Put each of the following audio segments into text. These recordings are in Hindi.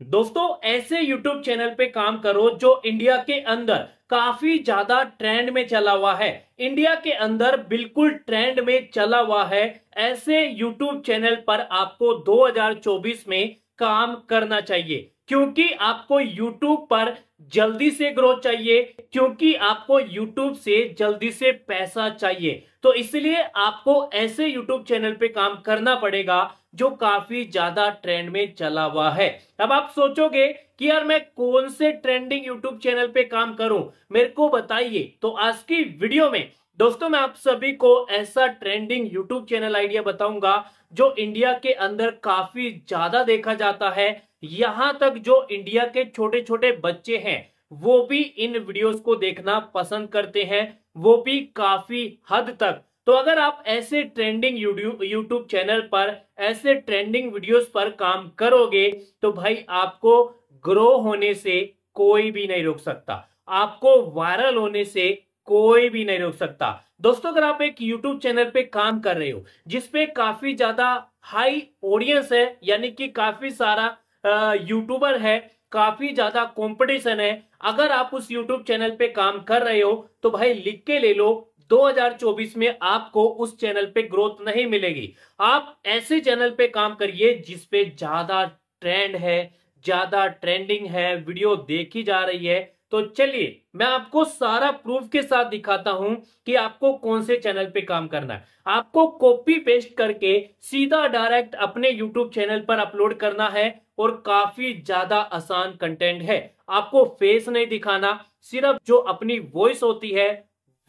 दोस्तों, ऐसे YouTube चैनल पे काम करो जो इंडिया के अंदर काफ़ी ज़्यादा ट्रेंड में चला हुआ है। इंडिया के अंदर बिल्कुल ट्रेंड में चला हुआ है। ऐसे YouTube चैनल पर आपको 2024 में काम करना चाहिए, क्योंकि आपको YouTube पर जल्दी से ग्रोथ चाहिए, क्योंकि आपको यूट्यूब से जल्दी से पैसा चाहिए। तो इसलिए आपको ऐसे यूट्यूब चैनल पे काम करना पड़ेगा, जो काफ़ी ज़्यादा ट्रेंड में चला हुआ है। अब आप सोचोगे कि यार मैं कौन से ट्रेंडिंग यूट्यूब चैनल पे काम करूँ? मेरे को बताइए। तो आज की वीडियो में दोस्तों मैं आप सभी को ऐसा ट्रेंडिंग यूट्यूब चैनल आइडिया बताऊँगा, जो इंडिया के अंदर काफ़ी ज़्यादा देखा जाता है यहाँ तक जो इंडिया के छोटे छोटे बच्चे हैं, वो भी इन वीडियोस को देखना पसंद करते हैं, वो भी काफ़ी हद तक। तो अगर आप ऐसे ट्रेंडिंग यूट्यूब चैनल पर, ऐसे ट्रेंडिंग वीडियोस पर काम करोगे तो भाई आपको ग्रो होने से कोई भी नहीं रोक सकता। आपको वायरल होने से कोई भी नहीं रोक सकता। दोस्तों, अगर आप एक यूट्यूब चैनल पे काम कर रहे हो, जिसपे काफ़ी ज़्यादा हाई ऑडियंस है, यानी कि काफ़ी सारा यूट्यूबर है, काफ़ी ज़्यादा कंपटीशन है। अगर आप उस यूट्यूब चैनल पे काम कर रहे हो तो भाई लिख के ले लो 2024 में आपको उस चैनल पे ग्रोथ नहीं मिलेगी। आप ऐसे चैनल पे काम करिए जिसपे ज़्यादा ट्रेंड है, ज़्यादा ट्रेंडिंग है वीडियो देखी जा रही है। तो चलिए, मैं आपको सारा प्रूफ के साथ दिखाता हूँ कि आपको कौन से चैनल पे काम करना है। आपको कॉपी पेस्ट करके सीधा डायरेक्ट अपने यूट्यूब चैनल पर अपलोड करना है। और काफ़ी ज़्यादा आसान कंटेंट है। आपको फेस नहीं दिखाना, सिर्फ़ जो अपनी वॉइस होती है,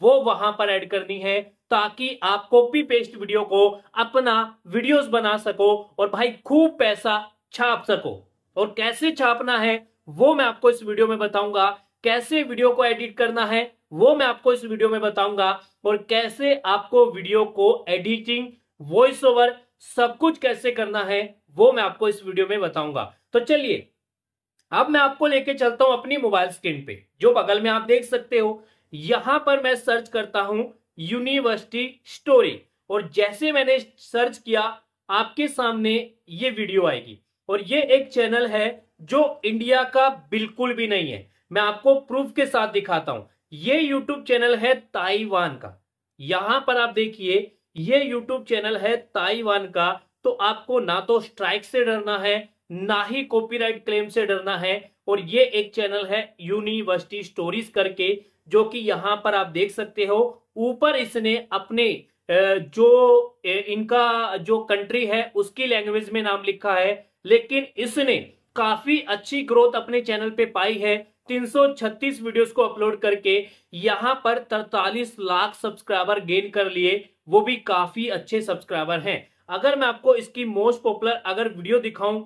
वो वहाँ पर ऐड करनी है, ताकि आप कॉपी पेस्ट वीडियो को अपना वीडियोस बना सको और भाई खूब पैसा छाप सको। और कैसे छापना है, वो मैं आपको इस वीडियो में बताऊँगा। कैसे वीडियो को एडिट करना है, वो मैं आपको इस वीडियो में बताऊँगा। और कैसे आपको वीडियो को एडिटिंग वॉइस ओवर सब कुछ कैसे करना है वो मैं आपको इस वीडियो में बताऊँगा। तो चलिए, अब मैं आपको लेके चलता हूँ अपनी मोबाइल स्क्रीन पे, जो बगल में आप देख सकते हो। यहाँ पर मैं सर्च करता हूँ यूनिवर्सिटी स्टोरी और जैसे मैंने सर्च किया, आपके सामने ये वीडियो आएगी। और ये एक चैनल है जो इंडिया का बिल्कुल भी नहीं है। मैं आपको प्रूफ के साथ दिखाता हूँ। ये यूट्यूब चैनल है ताइवान का। यहाँ पर आप देखिए, ये यूट्यूब चैनल है ताइवान का। तो आपको ना तो स्ट्राइक से डरना है, ना ही कॉपीराइट क्लेम से डरना है। और ये एक चैनल है यूनिवर्सिटी स्टोरीज करके, जो कि यहाँ पर आप देख सकते हो। ऊपर इसने अपने जो इनका जो कंट्री है, उसकी लैंग्वेज में नाम लिखा है। लेकिन इसने काफ़ी अच्छी ग्रोथ अपने चैनल पे पाई है। 336 वीडियोस को अपलोड करके, यहाँ पर 43 लाख सब्सक्राइबर गेन कर लिए। वो भी काफ़ी अच्छे सब्सक्राइबर हैं। अगर मैं आपको इसकी मोस्ट पॉपुलर अगर वीडियो दिखाऊँ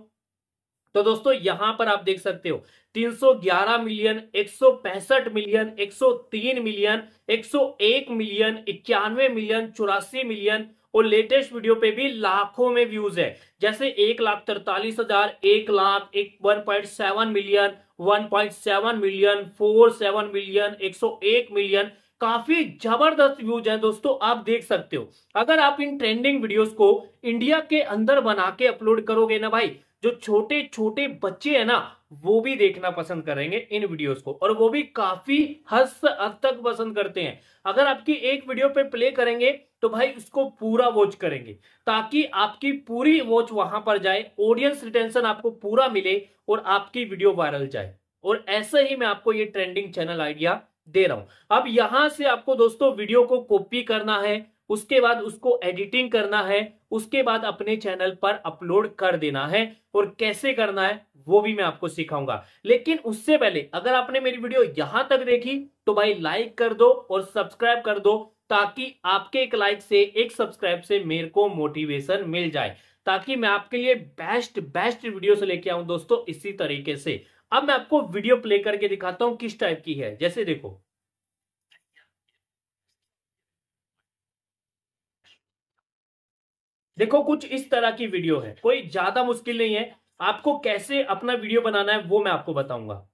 तो दोस्तों यहाँ पर आप देख सकते हो 311 मिलियन 165 मिलियन 103 मिलियन 101 मिलियन इक्यानवे मिलियन चौरासी मिलियन और लेटेस्ट वीडियो पे भी लाखों में व्यूज़ है। जैसे एक लाख तरतालीस हज़ार, एक लाख, एक one point seven million one point seven million four seven million एक सौ एक मिलियन काफ़ी ज़बरदस्त व्यूज़ है दोस्तों, आप देख सकते हो। अगर आप इन ट्रेंडिंग वीडियोस को इंडिया के अंदर बना के अपलोड करोगे ना भाई, जो छोटे छोटे बच्चे हैं ना, वो भी देखना पसंद करेंगे इन वीडियोस को। और वो भी काफ़ी हद हद तक पसंद करते हैं। अगर आपकी एक वीडियो पे प्ले करेंगे तो भाई उसको पूरा वॉच करेंगे। ताकि आपकी पूरी वॉच वहाँ पर जाए ऑडियंस रिटेंशन आपको पूरा मिले और आपकी वीडियो वायरल जाए। और ऐसे ही मैं आपको ये ट्रेंडिंग चैनल आइडिया दे रहा हूँ। अब यहाँ से आपको दोस्तों वीडियो को कॉपी करना है, उसके बाद उसको एडिटिंग करना है, उसके बाद अपने चैनल पर अपलोड कर देना है और कैसे करना है, वो भी मैं आपको सिखाऊँगा। लेकिन उससे पहले, अगर आपने मेरी वीडियो यहाँ तक देखी तो भाई लाइक कर दो और सब्सक्राइब कर दो, ताकि आपके एक लाइक से एक सब्सक्राइब से मेरे को मोटिवेशन मिल जाए, ताकि मैं आपके लिए बेस्ट बेस्ट वीडियो से लेके आऊँ दोस्तों, इसी तरीके से। अब मैं आपको वीडियो प्ले करके दिखाता हूँ किस टाइप की है। जैसे देखो। देखो, कुछ इस तरह की वीडियो है। कोई ज़्यादा मुश्किल नहीं है। आपको कैसे अपना वीडियो बनाना है, वो मैं आपको बताऊँगा।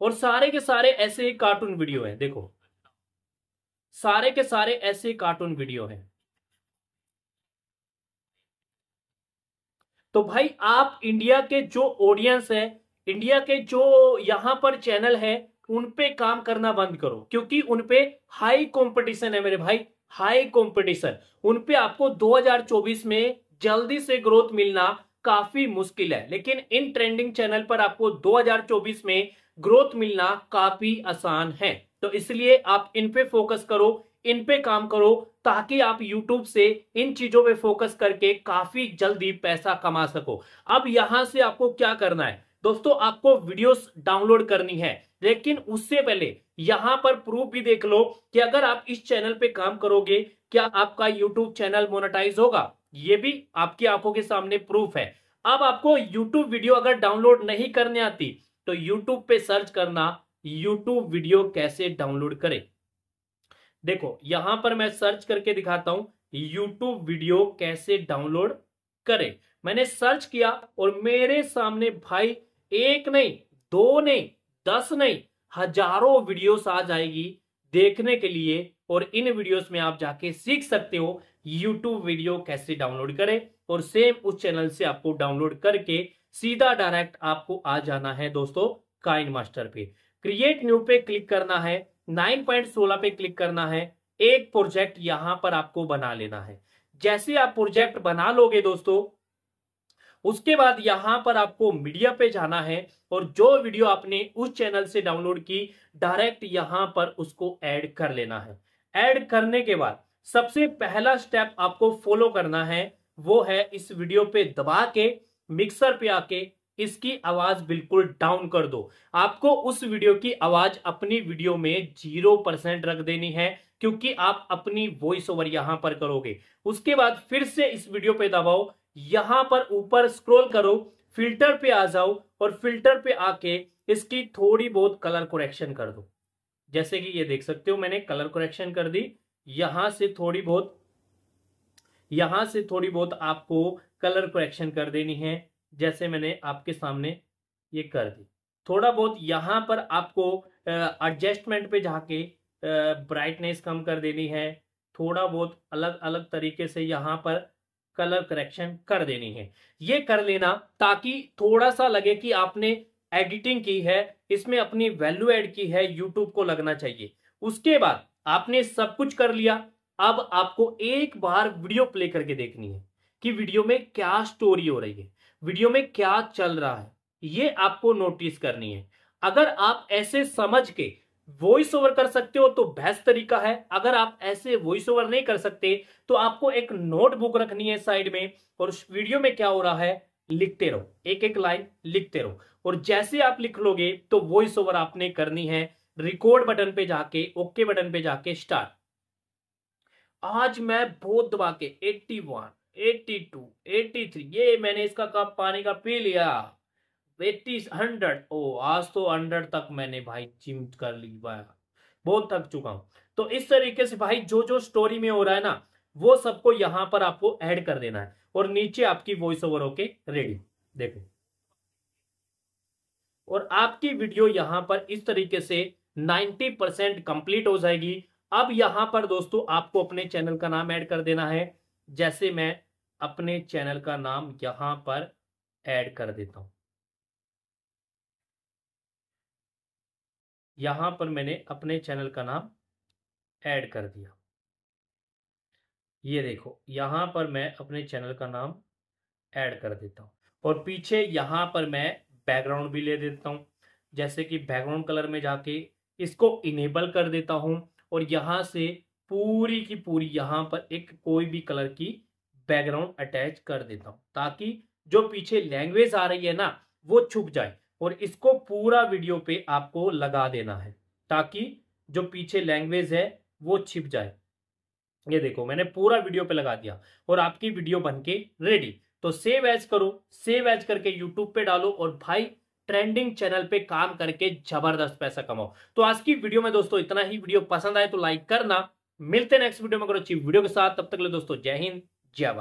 और सारे के सारे ऐसे ही कार्टून वीडियो हैं, देखो। सारे के सारे ऐसे कार्टून वीडियो हैं। तो भाई, आप इंडिया के जो ऑडियंस है इंडिया के जो यहाँ पर चैनल है, उन पे काम करना बंद करो, क्योंकि उन पे हाई कंपटीशन है मेरे भाई हाई कंपटीशन उन पे आपको 2024 में जल्दी से ग्रोथ मिलना काफ़ी मुश्किल है, लेकिन इन ट्रेंडिंग चैनल पर आपको 2024 में ग्रोथ मिलना काफ़ी आसान है। तो इसलिए आप इन पे फोकस करो, इन पे काम करो, ताकि आप YouTube से इन चीज़ों पे फोकस करके काफ़ी जल्दी पैसा कमा सको। अब यहाँ से आपको क्या करना है? दोस्तों, आपको वीडियोस डाउनलोड करनी है, लेकिन उससे पहले यहाँ पर प्रूफ भी देख लो कि अगर आप इस चैनल पे काम करोगे, क्या आपका यूट्यूब चैनल मोनेटाइज होगा? ये भी आपकी आँखों के सामने प्रूफ है। अब आपको यूट्यूब वीडियो अगर डाउनलोड नहीं करने आती तो यूट्यूब पे सर्च करना यूट्यूब वीडियो कैसे डाउनलोड करें? देखो, यहाँ पर मैं सर्च करके दिखाता हूँ यूट्यूब वीडियो कैसे डाउनलोड करें? मैंने सर्च किया और मेरे सामने भाई एक नहीं, दो नहीं, दस नहीं, हज़ारों वीडियोस आ जाएगी देखने के लिए और इन वीडियोस में आप जाके सीख सकते हो यूट्यूब वीडियो कैसे डाउनलोड करें और सेम उस चैनल से आपको डाउनलोड करके सीधा डायरेक्ट आपको आ जाना है दोस्तों काइन मास्टर पे। क्रिएट न्यू पे क्लिक करना है 9.16 पे क्लिक करना है, एक प्रोजेक्ट यहाँ पर आपको बना लेना है। जैसे आप प्रोजेक्ट बना लोगे दोस्तों उसके बाद यहाँ पर आपको मीडिया पे जाना है और जो वीडियो आपने उस चैनल से डाउनलोड की, डायरेक्ट यहाँ पर उसको ऐड कर लेना है। ऐड करने के बाद सबसे पहला स्टेप आपको फॉलो करना है, वो है इस वीडियो पे दबा के, मिक्सर पे आके इसकी आवाज़ बिल्कुल डाउन कर दो। आपको उस वीडियो की आवाज़ अपनी वीडियो में ज़ीरो परसेंट रख देनी है, क्योंकि आप अपनी वॉइस ओवर यहाँ पर करोगे। उसके बाद फिर से इस वीडियो पे दबाओ यहाँ पर ऊपर स्क्रॉल करो फ़िल्टर पे आ जाओ और फ़िल्टर पे आके इसकी थोड़ी बहुत कलर करेक्शन कर दो। जैसे कि ये देख सकते हो, मैंने कलर करेक्शन कर दी। यहाँ से थोड़ी बहुत, यहाँ से थोड़ी बहुत आपको कलर करेक्शन कर देनी है, जैसे मैंने आपके सामने ये कर दी। थोड़ा बहुत यहाँ पर आपको एडजस्टमेंट पे जाके ब्राइटनेस कम कर देनी है। थोड़ा बहुत अलग अलग तरीके से यहाँ पर कलर करेक्शन कर देनी है। ये कर लेना ताकि थोड़ा सा लगे कि आपने एडिटिंग की है, इसमें अपनी वैल्यू ऐड की है यूट्यूब को लगना चाहिए। उसके बाद आपने सब कुछ कर लिया। अब आपको एक बार वीडियो प्ले करके देखनी है कि वीडियो में क्या स्टोरी हो रही है वीडियो में क्या चल रहा है। ये आपको नोटिस करनी है। अगर आप ऐसे समझ के वॉइस ओवर कर सकते हो तो बेस्ट तरीका है। अगर आप ऐसे वॉइस ओवर नहीं कर सकते तो आपको एक नोटबुक रखनी है साइड में और उस वीडियो में क्या हो रहा है? लिखते रहो। एक एक लाइन लिखते रहो। और जैसे आप लिख लोगे तो वॉइस ओवर आपने करनी है। रिकॉर्ड बटन पे जाके ओके बटन पे जाके स्टार्ट आज मैं बहुत दबा के 81, 82, 83 ये मैंने इसका कप पानी का पी लिया। एट्टी हंड्रेड ओ आज तो हंड्रेड तक मैंने भाई जिम कर ली बहुत थक चुका हूँ। तो इस तरीके से भाई जो जो स्टोरी में हो रहा है ना, वो सबको यहाँ पर आपको ऐड कर देना है और नीचे आपकी वॉइस ओवर होके रेडी देखो। और आपकी वीडियो यहाँ पर इस तरीके से 90 परसेंट कंप्लीट हो जाएगी। अब यहाँ पर दोस्तों आपको अपने चैनल का नाम ऐड कर देना है। जैसे मैं अपने चैनल का नाम यहाँ पर ऐड कर देता हूँ। यहाँ पर मैंने अपने चैनल का नाम ऐड कर दिया। ये देखो, यहाँ पर मैं अपने चैनल का नाम ऐड कर देता हूँ और पीछे यहाँ पर मैं बैकग्राउंड भी ले देता हूँ। जैसे कि बैकग्राउंड कलर में जाके इसको इनेबल कर देता हूँ और यहाँ से पूरी की पूरी यहाँ पर एक कोई भी कलर की बैकग्राउंड अटैच कर देता हूँ ताकि जो पीछे लैंग्वेज आ रही है ना, वो छुप जाए। और इसको पूरा वीडियो पे आपको लगा देना है, ताकि जो पीछे लैंग्वेज है, वो छिप जाए। ये देखो, मैंने पूरा वीडियो पे लगा दिया और आपकी वीडियो बनके रेडी तो सेव एज करो सेव एज करके यूट्यूब पे डालो और भाई ट्रेंडिंग चैनल पे काम करके ज़बरदस्त पैसा कमाओ। तो आज की वीडियो में दोस्तों इतना ही। वीडियो पसंद आए तो लाइक करना। मिलते नेक्स्ट वीडियो में करो अच्छी वीडियो के साथ, तब तक ले दोस्तों जय हिंद, जय